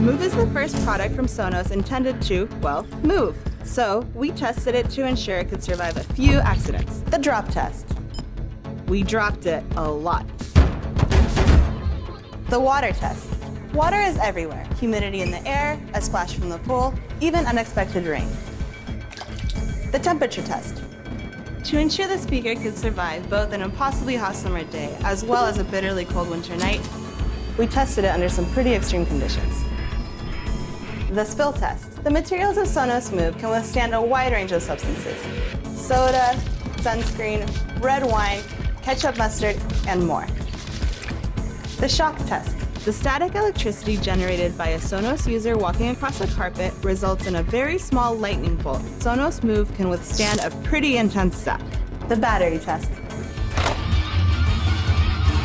Move is the first product from Sonos intended to, well, move. So we tested it to ensure it could survive a few accidents. The drop test. We dropped it a lot. The water test. Water is everywhere. Humidity in the air, a splash from the pool, even unexpected rain. The temperature test. To ensure the speaker could survive both an impossibly hot summer day as well as a bitterly cold winter night, we tested it under some pretty extreme conditions. The spill test. The materials of Sonos Move can withstand a wide range of substances. Soda, sunscreen, red wine, ketchup mustard, and more. The shock test. The static electricity generated by a Sonos user walking across a carpet results in a very small lightning bolt. Sonos Move can withstand a pretty intense zap. The battery test.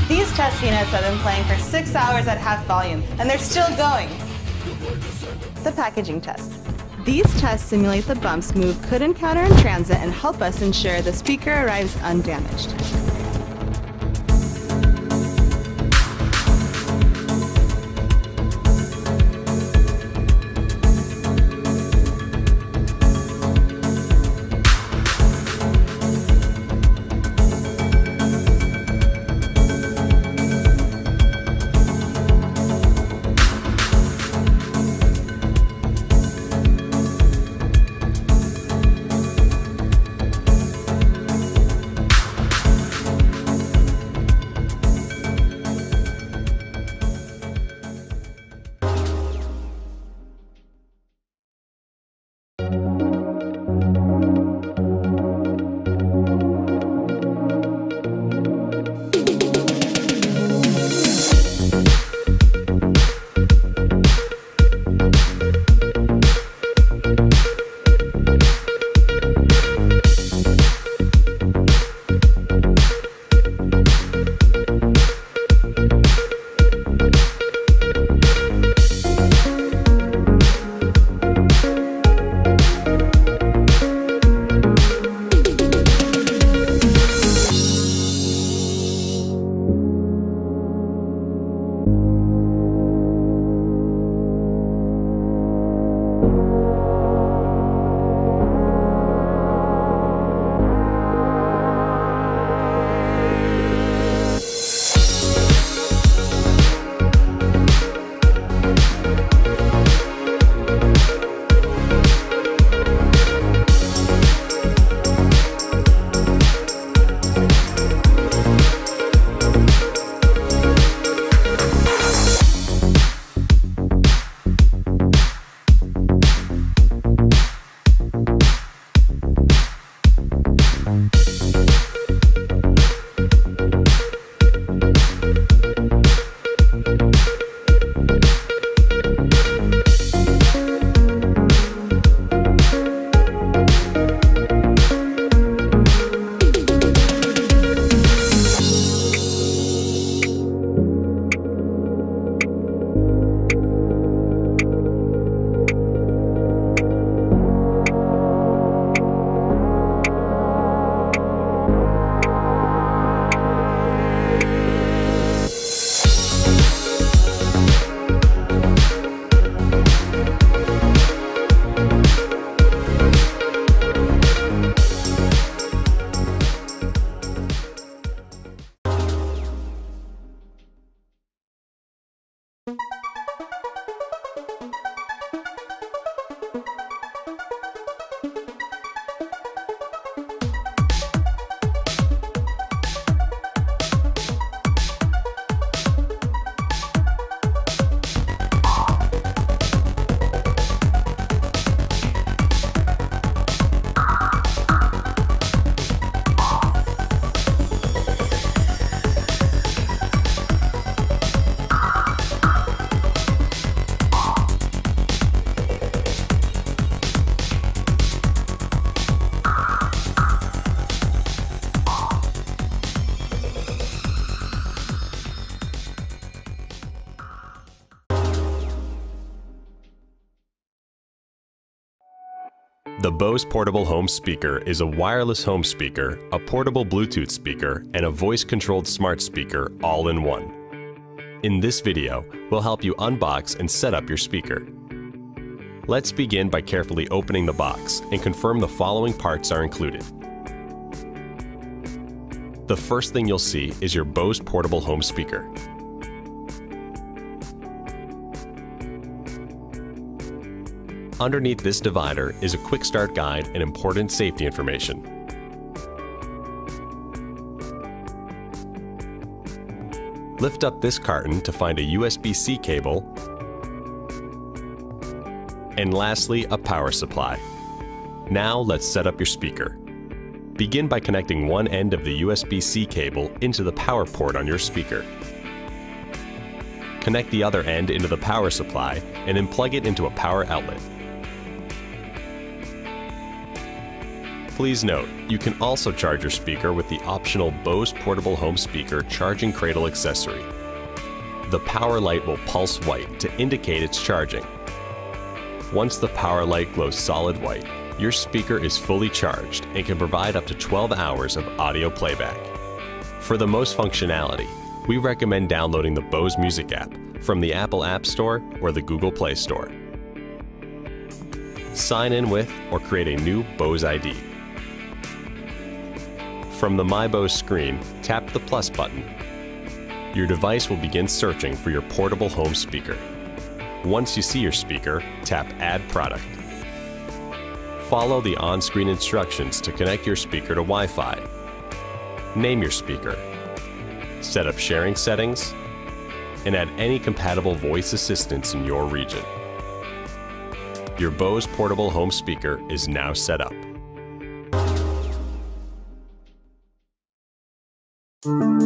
These test units have been playing for six hours at half volume, and they're still going. The packaging test. These tests simulate the bumps Move could encounter in transit and help us ensure the speaker arrives undamaged. Bose Portable Home Speaker is a wireless home speaker, a portable Bluetooth speaker, and a voice-controlled smart speaker all in one. In this video, we'll help you unbox and set up your speaker. Let's begin by carefully opening the box and confirm the following parts are included. The first thing you'll see is your Bose portable home speaker. Underneath this divider is a quick start guide and important safety information. Lift up this carton to find a USB-C cable, and lastly, a power supply. Now let's set up your speaker. Begin by connecting one end of the USB-C cable into the power port on your speaker. Connect the other end into the power supply and then plug it into a power outlet. Please note, you can also charge your speaker with the optional Bose Portable Home Speaker Charging Cradle accessory. The power light will pulse white to indicate it's charging. Once the power light glows solid white, your speaker is fully charged and can provide up to 12 hours of audio playback. For the most functionality, we recommend downloading the Bose Music app from the Apple App Store or the Google Play Store. Sign in with or create a new Bose ID. From the My Bose screen, tap the plus button. Your device will begin searching for your portable home speaker. Once you see your speaker, tap Add Product. Follow the on-screen instructions to connect your speaker to Wi-Fi. Name your speaker. Set up sharing settings, and add any compatible voice assistants in your region. Your Bose portable home speaker is now set up. Thank you.